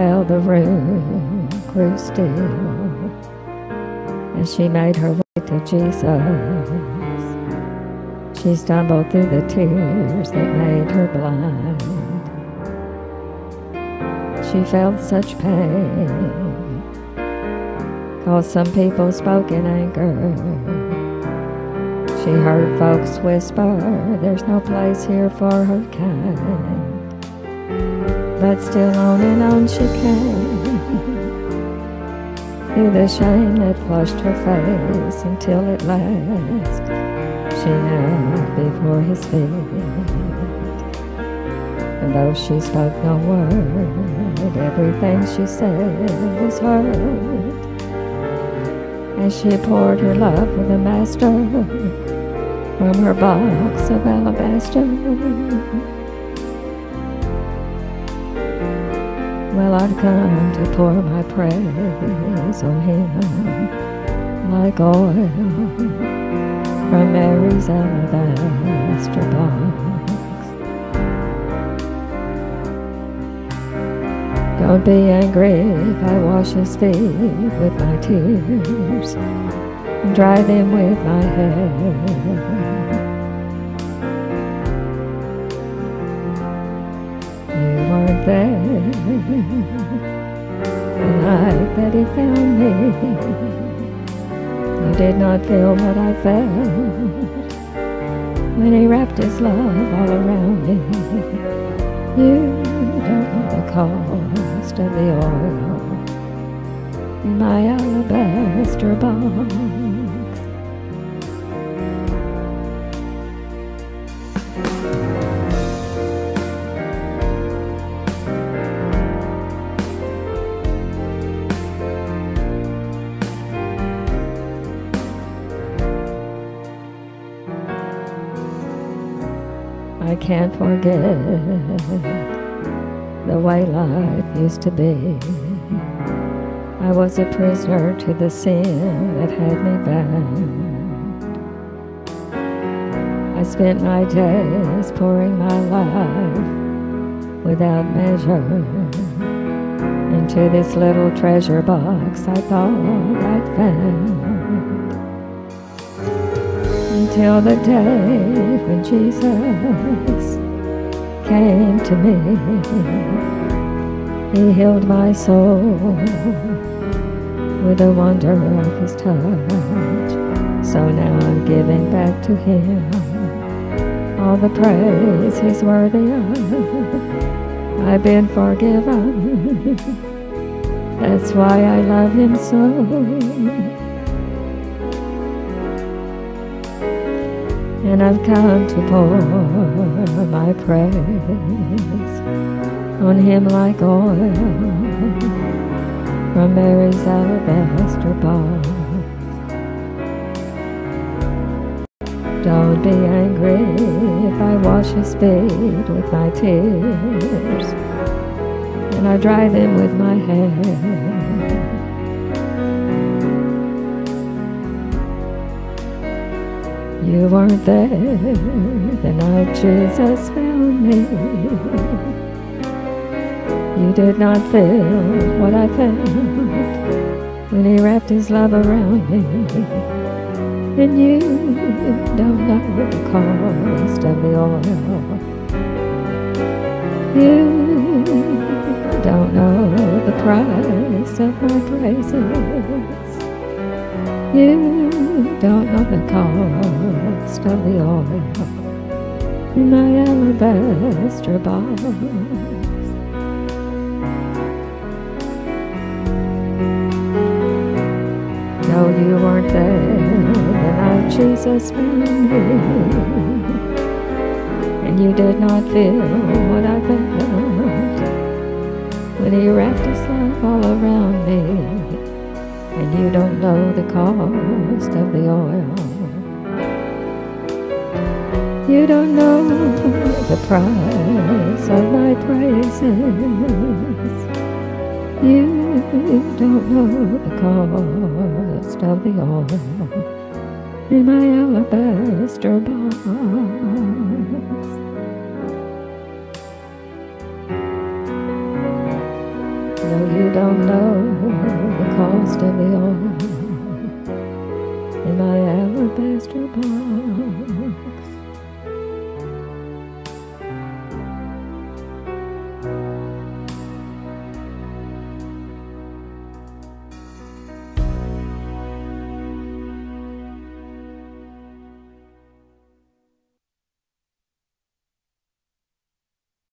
Well, the room grew still as she made her way to Jesus. She stumbled through the tears that made her blind. She felt such pain, cause some people spoke in anger. She heard folks whisper, there's no place here for her kind. But still on and on she came, through the shame that flushed her face until at last she knelt before his feet. And though she spoke no word, everything she said was heard. As she poured her love for the master from her box of alabaster. Well, I've come to pour my praise on him like oil from Mary's alabaster box. Don't be angry if I wash his feet with my tears and dry them with my hair. There the night that he found me. You did not feel what I felt when he wrapped his love all around me. You don't know the cost of the oil in my alabaster box. Can't forget the way life used to be. I was a prisoner to the sin that had me bound. I spent my days pouring my life without measure into this little treasure box I thought I'd found until the day when Jesus came to me. He healed my soul with the wonder of his touch. So now I'm giving back to him all the praise he's worthy of. I've been forgiven. That's why I love him so. And I've come to pour my praise on him like oil from Mary's alabaster box. Don't be angry if I wash his feet with my tears and I dry them with my hair. You weren't there the night Jesus found me. You did not feel what I felt when he wrapped his love around me. And you don't know the cost of the oil. You don't know the price of my praises. You don't know the cost of the oil in my alabaster box. No, you weren't there the night Jesus found me, and you did not feel what I felt when He wrapped His love all around me and you don't know the cost of the oil. You don't know the price of my praises. You don't know the cost of the oil in my alabaster box. so you don't know the cost of it all in my alabaster box.